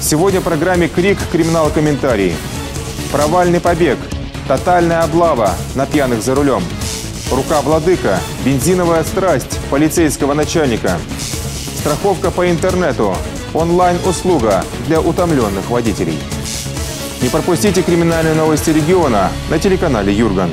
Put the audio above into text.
Сегодня в программе «Крик. Криминал-комментарий». Провальный побег. Тотальная облава на пьяных за рулем. Рука владыка. Бензиновая страсть полицейского начальника. Страховка по интернету. Онлайн-услуга для утомленных водителей. Не пропустите криминальные новости региона на телеканале «Юрган».